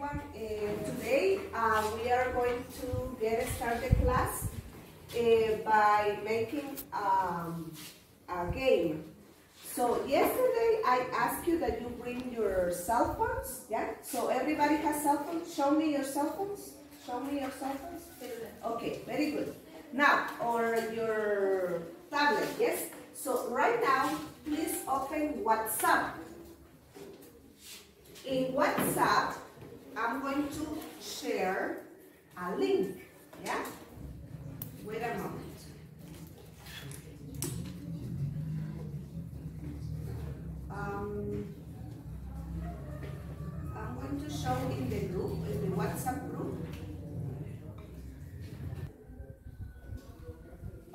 everyone. Uh, today uh, we are going to get started class uh, by making um, a game. So yesterday I asked you that you bring your cell phones, yeah? So everybody has cell phones? Show me your cell phones. Show me your cell phones. Okay, very good. Now, or your tablet, yes? So right now, please open WhatsApp. In WhatsApp, I'm going to share a link, yeah? Wait a moment. Um, I'm going to show in the group, in the WhatsApp group.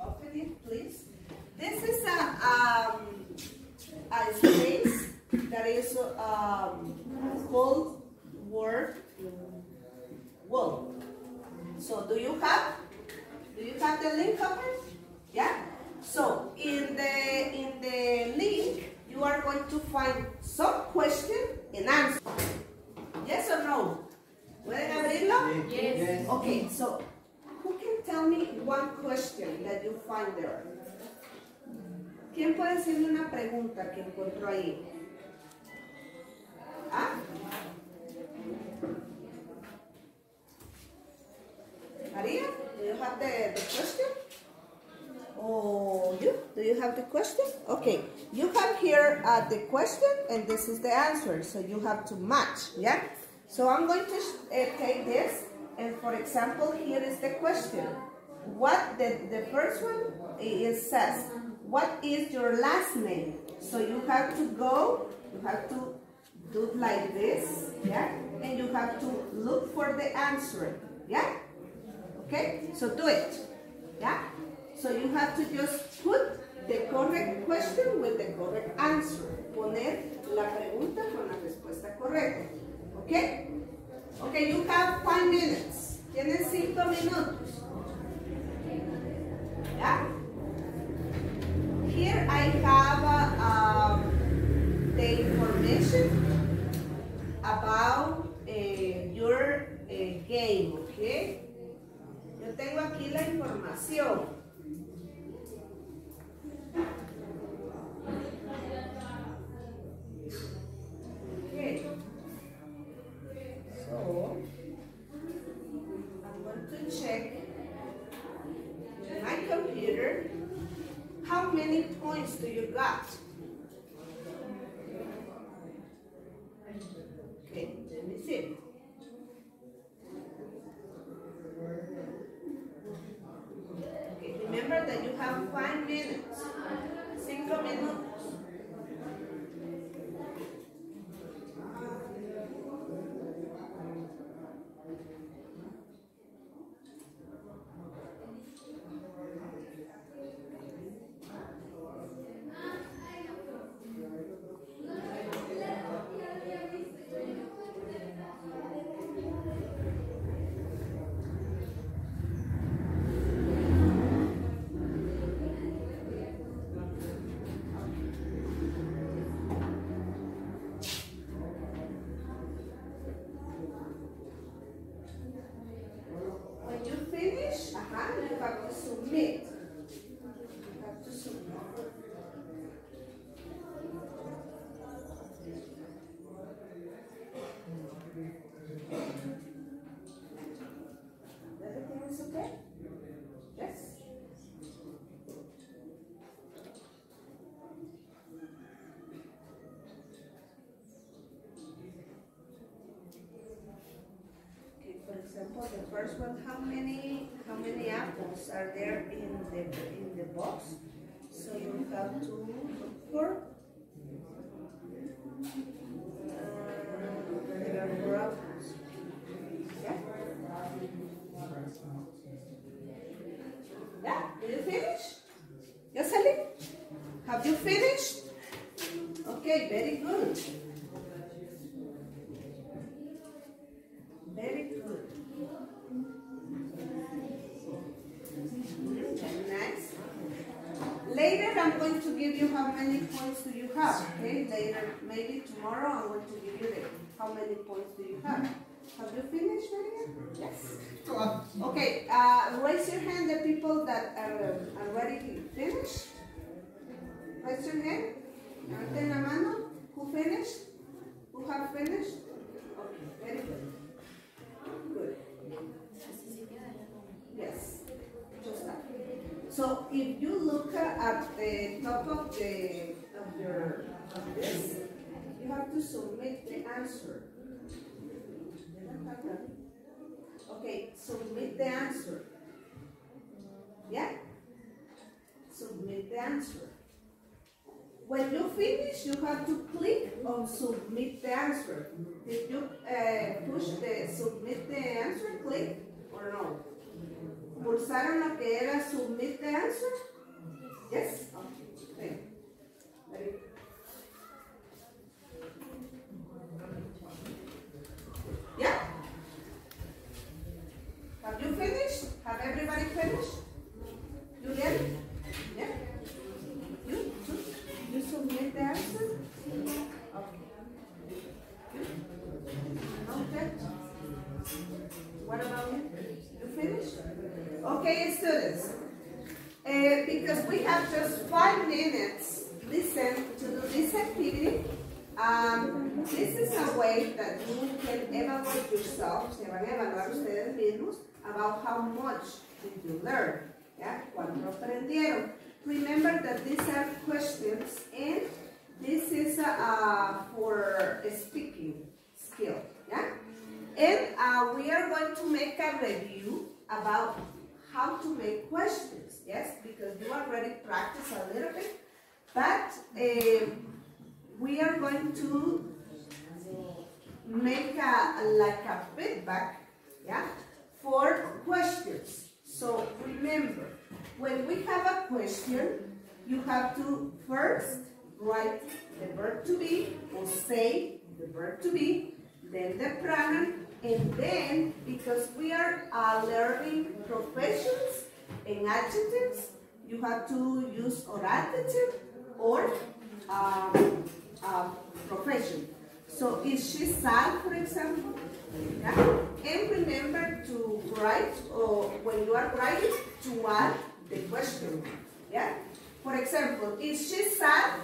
Open it, please. This is a, um, a space that is um, called word wall. So do you have? Do you have the link open? Yeah. So in the in the link you are going to find some question and answer. Yes or no? ¿Pueden abrirlo? Yes. Okay, so who can tell me one question that you find there? ¿Quién puede decirme una pregunta que encontró ahí? ¿Ah? Maria, do you have the, the question? Oh, you? Do you have the question? Okay, you have here uh, the question and this is the answer, so you have to match, yeah? So I'm going to uh, take this and for example, here is the question. What the, the first one is says, what is your last name? So you have to go, you have to do like this, yeah? And you have to look for the answer, yeah? Okay, so do it, yeah? So you have to just put the correct question with the correct answer. Poner la pregunta con la respuesta correcta, okay? Okay, you have five minutes. Tienen cinco minutos. Yeah? Here I have uh, um, the information about uh, your uh, game, okay? Yo tengo aquí la información. Many points do you got? Okay, let me see. Okay, remember that you have five minutes. Cinco minutos. When you finish, uh-huh, you have to submit. You have to submit. Everything is okay? Yes? Okay, for example, the first one, how many how many apples are there in the in the box? So you have to look. Uh, four apples. Yeah. Yeah. Did you finish? Jocelyn? Have you finished? Okay, very good. Very good. Very nice. Later, I'm going to you how many points do you have. Okay, later, maybe tomorrow, I'm going to give you the how many points do you have. How Yes. Okay, uh, raise your hand the people that are already finished. Raise your hand. Levanten la mano. Who finished? Who have finished? Okay, very good. Good. Yes, just that. So if you look at the top of the of your of this, you have to submit the answer. Okay, submit the answer. Yeah? Submit the answer. When you finish, you have to click on submit the answer. Did you uh, push the submit the answer click or no? ¿Pulsaron lo que era submit the answer? Yes? That you can evaluate yourself, se van evaluar ustedes mismos, about how much did you learn, ¿ya? Cuánto aprendieron. Remember that these are questions and this is uh, for speaking skill, yeah? And uh, we are going to make a review about how to make questions, yes? Because you already practiced a little bit, but uh, we are going to make a like a feedback, yeah, for questions. So remember, when we have a question, you have to first write the verb to be or say the verb to be, then the pronoun, and then because we are uh, learning professions and adjectives, you have to use or adjective or um, is she sad, for example? Yeah? And remember to write, or when you are writing, to add the question. Yeah? For example, is she sad?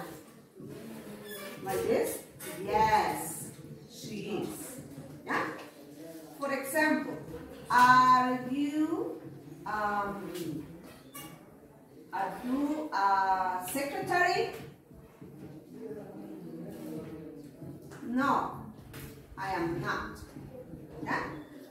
Like this? Yes, she is. Yeah? For example, are you um, are you a secretary? No, am not. Yeah?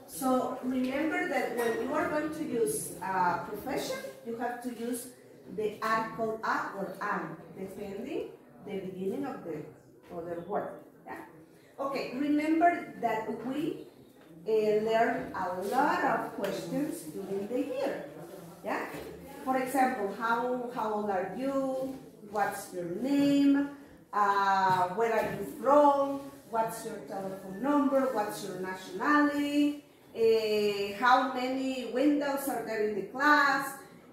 So remember that when you are going to use a profession, you have to use the article a or am, depending the beginning of the other word. Yeah? Okay, remember that we uh, learn a lot of questions during the year. Yeah? For example, how, how old are you? What's your name? Uh, where are you from? What's your telephone number? What's your nationality? Uh, how many windows are there in the class?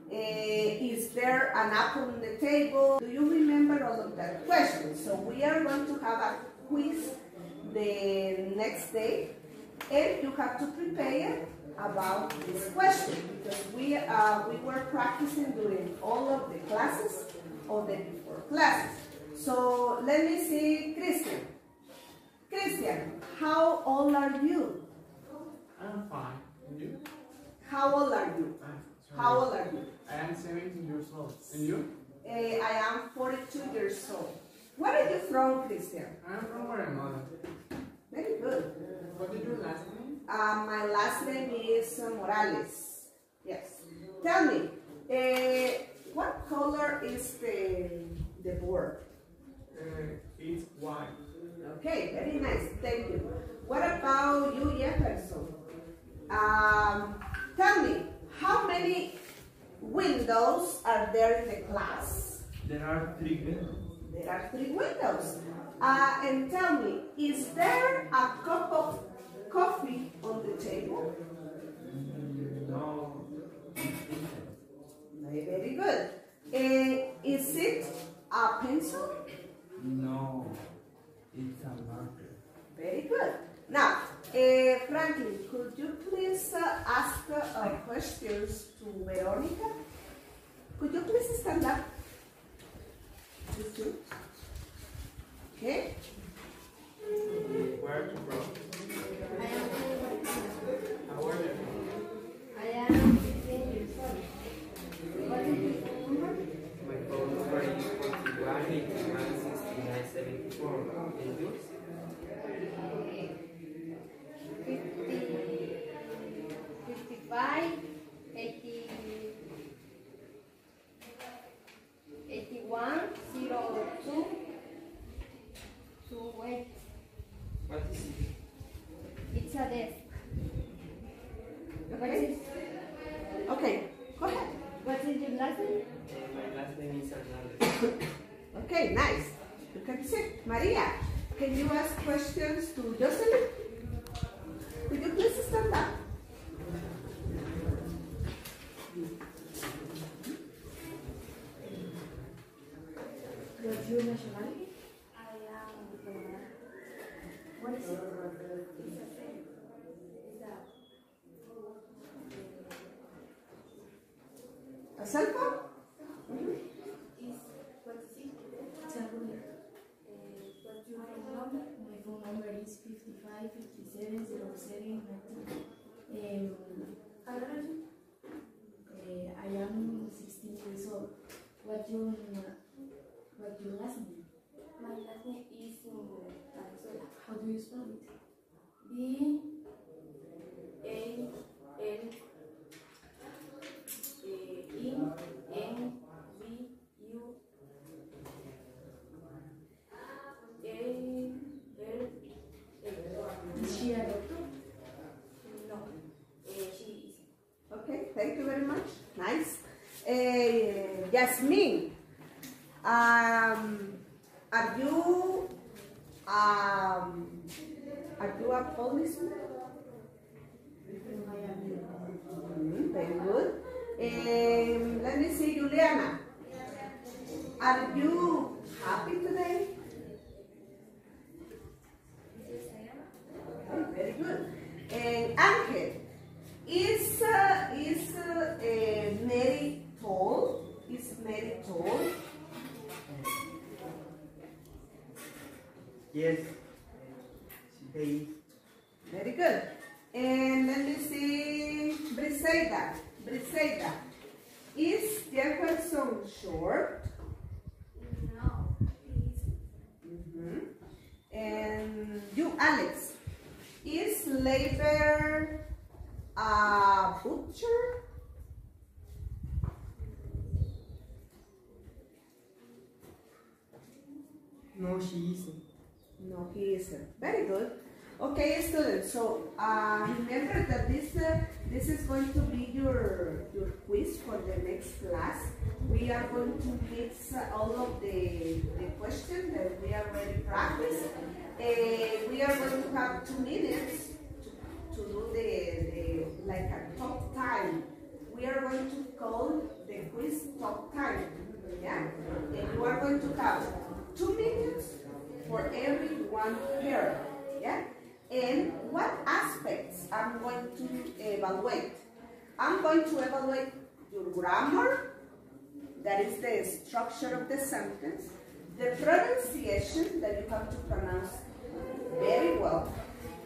Uh, is there an apple on the table? Do you remember all of that questions? So we are going to have a quiz the next day and you have to prepare about this question because we, uh, we were practicing during all of the classes or the before classes. So let me see Christian. Christian, how old are you? I'm fine. And you? How old are you? How old are you? I am 17 years old. And you? Uh, I am 42 years old. Where are you from, Christian? I'm from Guatemala. Very good. What is your last name? Uh, my last name is Morales. Yes. Tell me, uh, what color is the, the board? Uh, it's white. Okay, very nice. Thank you. What about you, Jefferson? Um, tell me, how many windows are there in the class? There are three windows. There are three windows. Uh, and tell me, is there a cup of coffee on the table? No. Very, very good. Uh, is it a pencil? No. Very good. Now, uh, Franklin, could you please uh, ask uh, questions to Veronica? Could you please stand up? Okay. 81, 02, 28. What is it? It's a desk. What's your nationality? I am Romana. What is it? It's a thing. It's a A cell phone? is what is it? Tell me. Uh, what's your phone number? My phone number is 55 57 07 19. Um, How old are you? uh, I am 16 years old. What your what your last name? My last name is um, Venezuela. How do you spell it? B A L E N V U A L A. Is she a doctor? No, uh, she is. Okay, thank you very much. Nice. Uh, Yasmin, um, are you um, are you a policeman? Mm, very good. Um, let me see, Juliana. Are you happy today? Okay, very good. And Angel, is uh, is uh, uh, Mary tall? Is Mary tall? Yes. Hey. Very good. And let me see, Briseida. Briseida, is Jefferson short? No, please. Mhm. And you, Alex, is labor a butcher? No, she isn't. No, he isn't. Very good. Okay, students. So uh, remember that this uh, this is going to be your your quiz for the next class. We are going to mix uh, all of the the questions that we already practiced. Uh, we are going to have two minutes to, to do the, the like a top time. We are going to call the quiz top time. Yeah, and you are going to have two minutes for every one pair. Yeah? And what aspects I'm going to evaluate? I'm going to evaluate your grammar, that is the structure of the sentence, the pronunciation that you have to pronounce very well,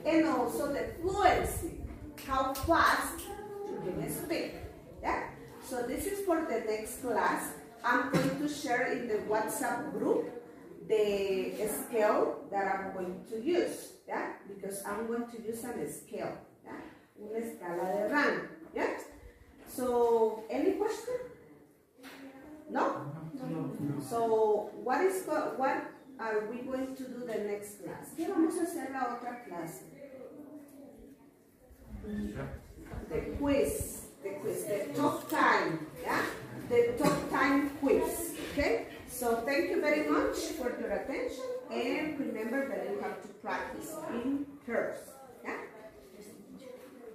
and also the fluency, how fast you can speak. Yeah? So this is for the next class. I'm going to share in the WhatsApp group the scale that I'm going to use, yeah? Because I'm going to use an scale, yeah? Una escala de rango, yeah? So, any question? No? no? So, what is what are we going to do the next class? ¿Qué vamos a hacer la otra clase? The quiz, the quiz, the top time, yeah? The top time quiz, okay? So thank you very much for your attention and remember that you have to practice in pairs.